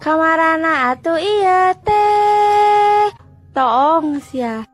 kamarana atuh iya teh. Tong sia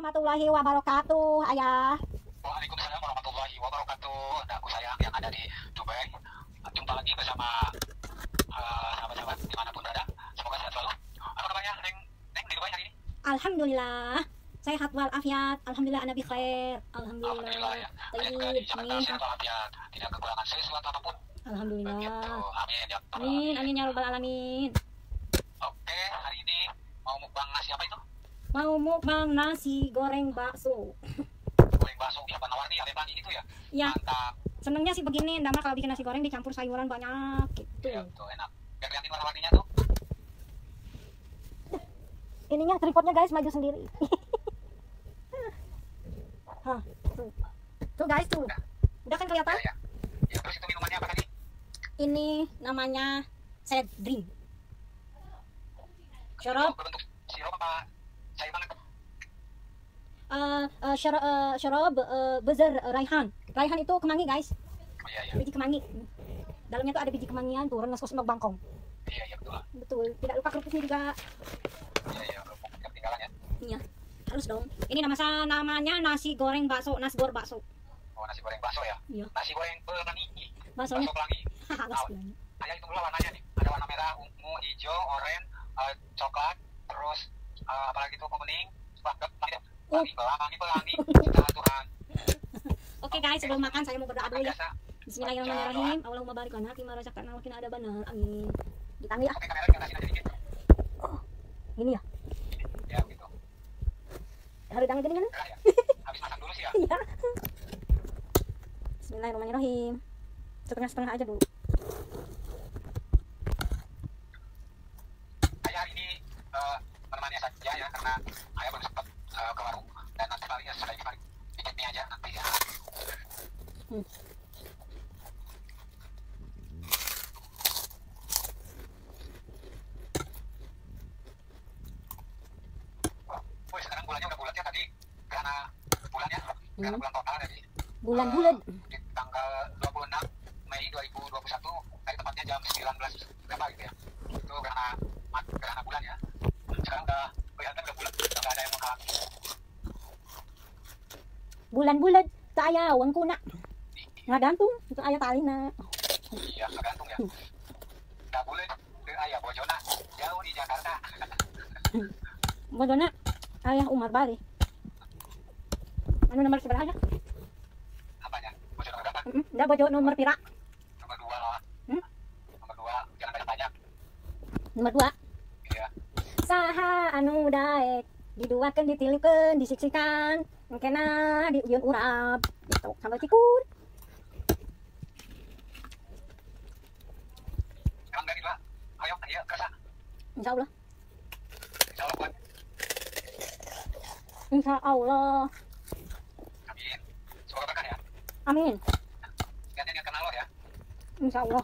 warahmatullahi wabarakatuh, Ayah. Waalaikumsalam warahmatullahi wabarakatuh. Nah, aku sayang yang ada di Dubai. Jumpa lagi bersama eh, sahabat-sahabat di mana pun berada. Semoga sehat selalu. Apa kabarnya, Neng? Neng di Dubai hari ini? Alhamdulillah. Sehat walafiat. Alhamdulillah anak khair. Alhamdulillah Alhamdulillah. ya. Tayyib. Amin. sehat walafiat, tidak kekurangan sesuatu apa pun. Begitu. Alhamdulillah. Amin ya. Amin, amin ya rabbal alamin. Oke, hari ini mau mukbang nasi apa itu? Mau mukbang nasi goreng bakso. Goreng bakso di apa warni ada bagi itu ya? Ya, Mantap. senengnya sih begini, Ndama kalau bikin nasi goreng dicampur sayuran banyak gitu. Ya, tuh enak. Biar kelihatan warna-warninya tuh. Ininya tripodnya guys maju sendiri. Hah, tuh. Tuh guys tuh. Udah kan kelihatan? Ya, ya. Ya, terus itu minumannya apa tadi? Ini namanya sad drink. Itu berbentuk sirup apa cair banget? Uh, uh, syarab uh, syarab uh, bezar raihan. Raihan itu kemangi guys, Oh iya, iya. biji kemangi. Dalamnya tuh ada biji kemangian tuh, renas kosong bangkong. Iya, iya, betul. Betul. Tidak lupa kerupuknya juga. Iya, iya, kerupuk ketinggalan ya. Iya. Harus dong. Ini nama namanya nasi goreng bakso, nasgor bakso. Oh, nasi goreng bakso ya? Iya. Nasi goreng pelangi. Baksonya Bakso pelangi. Hahaha, pelangi. Ayah itu dulu warnanya nih. Ada warna merah, ungu, hijau, oranye, eh, coklat, terus eh, apalagi itu kuning. Oke guys, sebelum makan saya mau berdoa dulu ya. Bismillahirrahmanirrahim. Allahumma barik lana fi ma razaqtana wa qina adzabannar. Amin. Ditangi ya. Gini ya. Ya, gitu. Harus tangan gini kan? Ya. Habis masak dulu sih ya. Iya. Bismillahirrahmanirrahim. Setengah-setengah aja dulu. Ayah ini eh, menemani saja ya, karena ayah baru eh, ke warung. Dan nanti paling ya setelah ini paling bikin mie aja nanti ya. Hmm. Woi, sekarang bulannya udah bulat ya tadi. Karena bulannya, karena Hmm. bulan total jadi Bulan eh, bulan. di tanggal 26 Mei 2021 dari tepatnya jam 19 berapa gitu ya. Itu karena gerhana bulan ya. Sekarang udah kelihatan udah bulat, Bulan-bulan tak aya wang kuna. Ngadantung itu aya tali na. Iya, ya. Bojona jauh di Jakarta. Ayah Umar Bali. Anu nomor seberapa? Apanya? Berapa? Bojo nomor pira? Nomor dua lah. Hmm? Nomor dua, jangan banyak-banyak. Nomor dua. Iya. Saha anu daek diduakeun ditilukeun disiksikan engkena di uyun urap gitu? Ayo, ayo, kerasa. insya Allah Insya Allah Amin. Ya. amin ya. insya Allah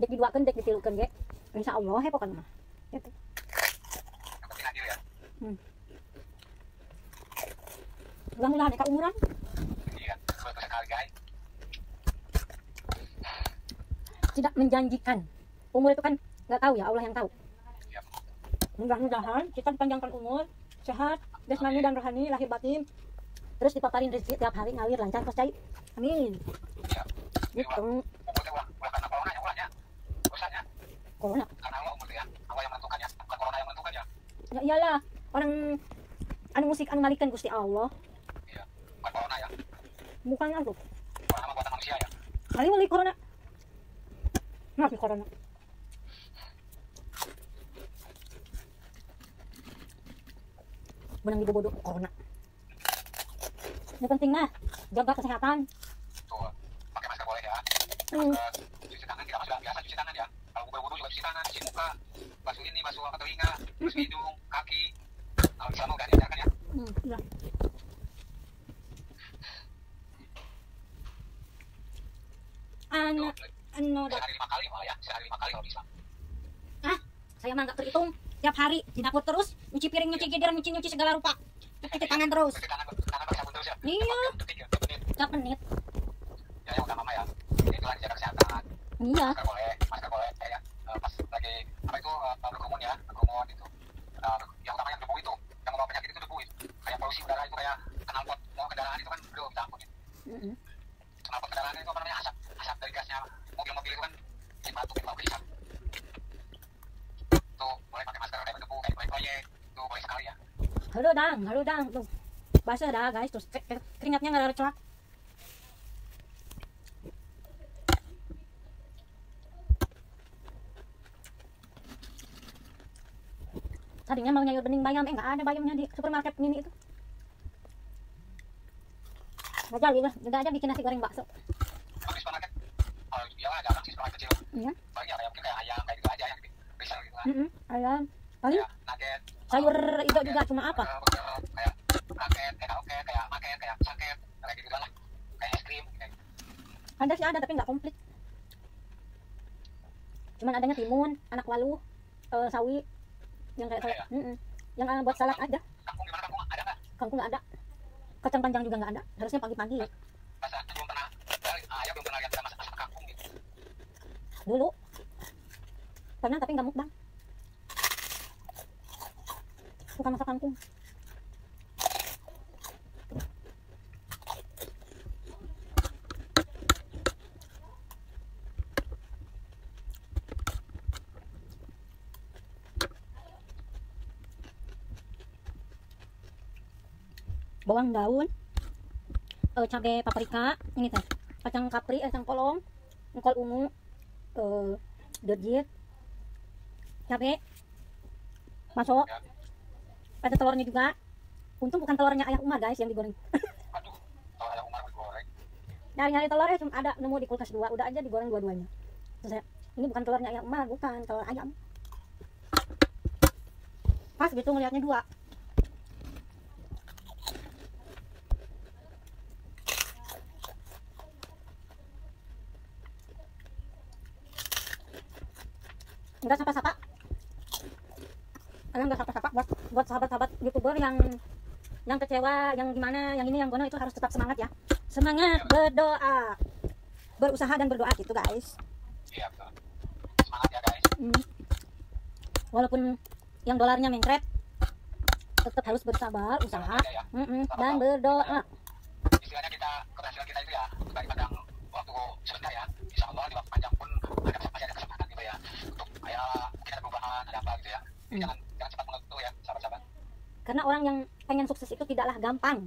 dek diduakeun dek ditilukeun ge. Insya Allah he pokoknya mah. Gitu. Ya. mudah-mudahan eka umuran. Iya, tidak menjanjikan. Umur itu kan nggak tahu ya Allah yang tahu. Iya. mudah-mudahan kita dipanjangkan umur sehat jasmani dan rohani lahir batin. Terus dipaparin rezeki tiap hari ngalir lancar percaya amin. Iya. Gitu corona Karena Allah umur ya. Allah yang menentukan ya. Bukan corona yang menentukan ya. ya iyalah orang anu musik anu ngalikan Gusti Allah Iya. Bukan corona ya. bukan aku Corona mah buatan manusia ya. kali wali corona maaf corona menang di bodoh corona yang penting mah jaga kesehatan tuh pakai masker boleh ya Hmm. Masker, cuci tangan kita mah sudah biasa cuci tangan ya cuci tangan cuci muka basuh ini basuh apa telinga terus hidung kaki. Kalau bisa udah diajarkan ya. Hmm, iya. Ano, tuh ano, dak- sehari lima kali malah ya sehari lima kali kalau bisa. Saya mah nggak terhitung. Tiap hari di dapur terus nyuci piring nyuci gider nyuci nyuci segala rupa. Cuci tangan terus. Cuci tangan tangan pakai sabun terus ya Iya. ya tiap menit. Tiap menit. Ya yang udah mama ya. Itulah dijaga kesehatan. Iya. Boleh ya Eh, pas lagi apa itu eh, berkerumun ya berkerumun itu Nah, yang utama yang debu itu yang membawa penyakit itu debu itu kayak polusi udara itu kayak knalpot mau kendaraan itu kan belum kita ampun Mm-mm. knalpot kendaraan itu apa namanya asap asap dari gasnya mobil-mobil itu kan bikin batuk bikin bau kehisap tuh boleh pakai masker kayak berdebu kayak proyek tuh boleh sekali ya halo dang halo dang tuh basah dah guys. Terus ke- ke- keringatnya nggak ada celak. Tadinya mau nyayur bening bayam eh nggak ada bayamnya di supermarket mini itu. Nggak jadi lah udah aja bikin nasi goreng bakso. Oh iya lah jarang sih supermarket kecil. Paling ya kayak mungkin kayak ayam kayak gitu aja yang bisa gitu kan Mm-mm, ayam paling sayur hijau juga cuma apa? kayak kayak kayak kayak kayak gitu lah kayak es krim kayak ada sih ada tapi nggak komplit. Cuman adanya timun anak walu eh, sawi yang kayak Ada ya? Mm-mm. yang buat salad aja kangkung gimana kangkung ada nggak? Kangkung nggak ada. Kacang panjang juga nggak ada. Harusnya pagi-pagi. Ya. masa belum pernah ah, ayah belum pernah lihat masak masak kangkung gitu. Dulu. Pernah tapi nggak mukbang bukan masak kangkung bawang daun eh, cabai paprika ini teh kacang kapri eh polong engkol ungu dejit cabai masuk. Ada telurnya juga. Untung bukan telurnya ayah Umar guys yang digoreng. Aduh kalau ada umar digoreng. Nyari nyari telurnya cuma ada nemu di kulkas dua. Udah aja digoreng dua-duanya. Terus saya ini bukan telurnya ayah Umar bukan telur ayam. Pas gitu ngeliatnya dua. Enggak sapa-sapa. Enggak sapa-sapa buat sahabat-sahabat youtuber yang yang kecewa yang gimana yang ini yang gono itu harus tetap semangat ya. Semangat berdoa. Berusaha dan berdoa gitu guys. Iya betul semangat ya guys. Hmm. walaupun yang dolarnya mencret tetap harus bersabar usaha. Ya, ya. Mm-mm, dan berdoa. Istilahnya kita keberhasilan kita itu ya bukan dipandang waktu sebentar ya. Insya Allah di waktu panjang pun ada masih ada kesempatan gitu ya. Untuk kayak mungkin ada perubahan ada apa gitu ya Hmm. jangan jangan cepat mengeluh ya sahabat-sahabat. Karena orang yang pengen sukses itu tidaklah gampang.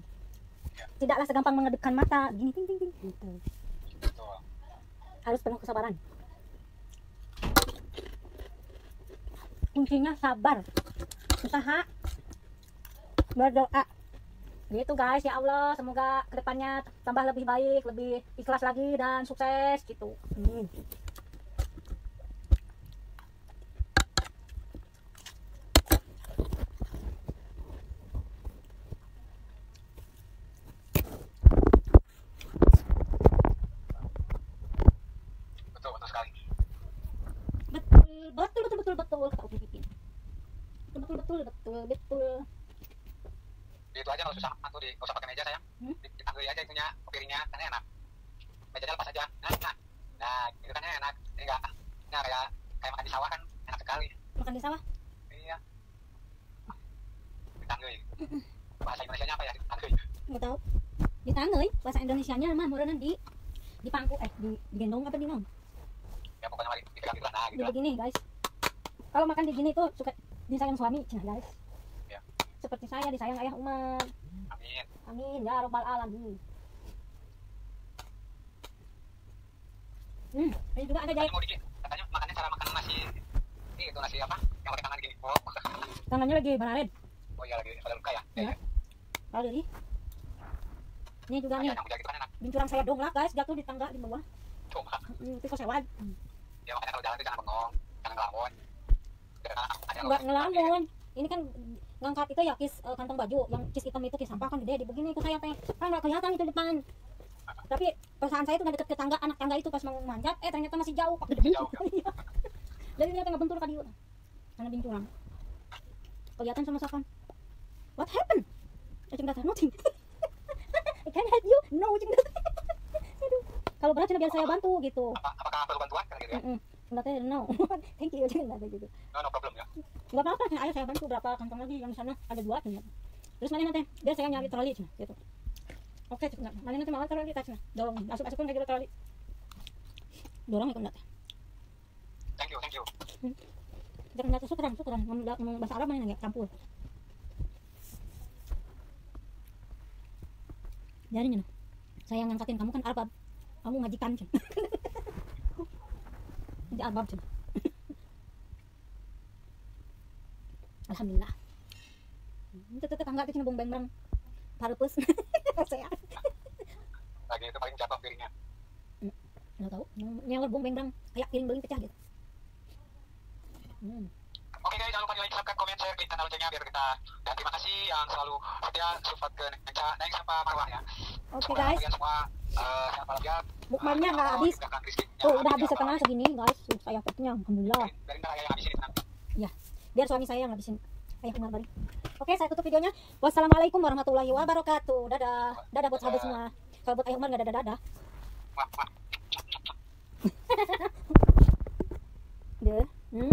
Ya. tidaklah segampang mengedipkan mata gini ting ting ting gitu. Betul. Harus penuh kesabaran. Kuncinya sabar. Usaha. Berdoa. Gitu guys ya Allah. Semoga ke depannya tambah lebih baik lebih ikhlas lagi dan sukses gitu. Hmm. betul betul sekali betul betul betul betul betul kata Upin Ipin betul betul betul betul betul itu aja kalau susah tuh di nggak usah pakai meja sayang. Hmm? Di- ditanggui aja itunya piringnya kan enak. Mejanya lepas aja. Nah nah nah itu kan enak. Ini enggak nah kayak kayak makan di sawah kan enak sekali. Makan di sawah? Iya. Ditanggui bahasa Indonesia nya apa ya? Ditanggui nggak tahu. Ditangguy bahasa Indonesia nya mah meureun di di pangku eh di, di gendong apa di naon ya pokoknya mari dipegang gitu lah nah di gitu lah. begini guys. Kalau makan di gini tuh suka disayang suami cina guys. Seperti saya disayang ayah Umar. Amin. Amin. Ya robbal alamin. Hmm ini juga ada jahit katanya makannya cara makan nasi. Ini itu nasi apa? Yang pakai tangan gini. Oh. Tangannya lagi barared oh iya lagi. Pada luka ya. Ya. Lalu nih. Ini juga nih, binturang saya dong lah guys, jatuh di tangga di bawah. Cuma Hmm, Itu sewa. Hmm. ya makanya kalau jalan itu jangan bengong, jangan ngelamun. Jangan ngelamun. Ini kan ngangkat itu ya kis eh, kantong baju, yang kis hitam itu kis sampah kan gede, begini ke saya teh. Kan enggak kelihatan itu depan. Tapi perasaan saya itu udah deket ke tangga anak tangga itu pas mau manjat, eh ternyata masih jauh. Pak gede. Jauh, Iya. Jadi dia tengah bentur tadi. Karena binturang. Kelihatan sama Safan. What happened? Cing data nothing. I can help you. No, cing data. Aduh. Kalau berat biar saya bantu gitu. Apa, apakah perlu bantuan kan gitu ya? Cing data no. Thank you cing data gitu. No, no problem ya. Gak apa-apa, ayo saya bantu berapa kantong lagi yang di sana ada dua Cina. Terus mana nanti biar saya nyari troli Cina gitu. Oke, Cina. Mana nanti mau troli tas Cina. Dorong, masuk masukin kayak gitu troli. Dorong ikut nanti. Thank you, thank you. Jangan nanti syukuran, syukuran. Ngomong bahasa Arab mana nggak campur. Jadi Cina. Saya ngangkatin kamu kan arbab. Kamu ngajikan Cina. Jadi arbab Cina. Alhamdulillah. Itu tuh tetangga tuh Cina bong beng Parepus. Saya Lagi itu paling jatuh piringnya. nggak tahu. Nyawar bong beng kayak piring beling pecah gitu. Hmm. Oke guys, jangan lupa di like, subscribe, komen, share, klik tanda loncengnya biar kita dan terima kasih yang selalu setia support ke Neng, Neng sama Marwah ya. Oke Semoga guys, semua eh, sehat walafiat. mukbangnya Eh, nggak habis. rezekinya. Oh, udah habis ya setengah segini guys. Saya petnya alhamdulillah. Biarin ntar ayah yang habisin tenang. Biar suami saya yang ngabisin. Ayah Umar balik. Oke, saya tutup videonya. Wassalamualaikum warahmatullahi wabarakatuh. Dadah. Dadah buat sahabat semua. Kalau buat Ayah Umar nggak dadah dadah. Deh. Hmm.